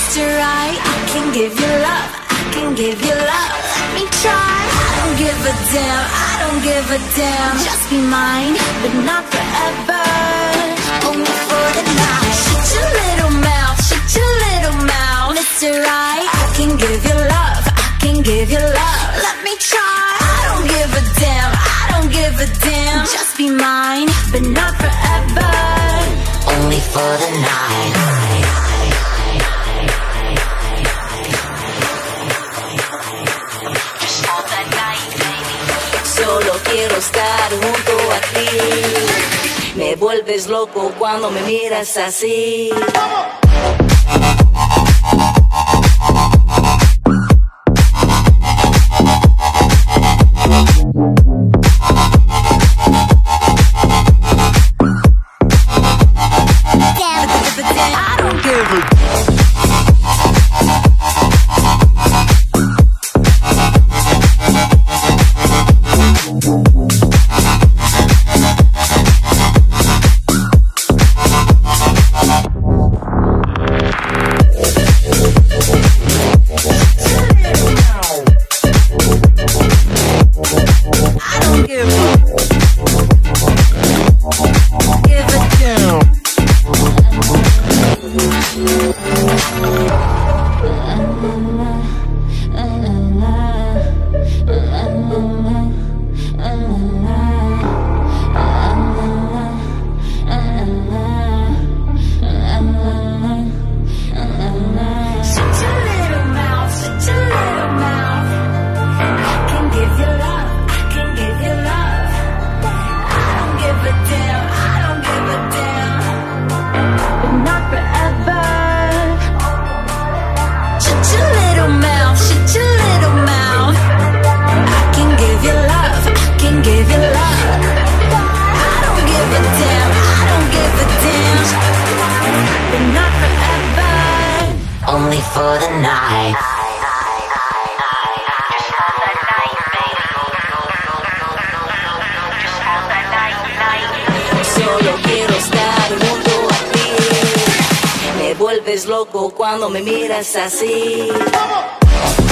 Mr. Right, I can give you love, I can give you love. Let me try. I don't give a damn, I don't give a damn. Just be mine, but not forever. Only for the night. Shut your little mouth, shut your little mouth. Mr. Right, I can give you love, I can give you love. Let me try. I don't give a damn, I don't give a damn. Just be mine, but not forever. Only for the night. Estar junto a ti. Me vuelves loco cuando me miras así. I Only for the night. Solo quiero estar junto a ti. Me vuelves loco cuando me miras así. I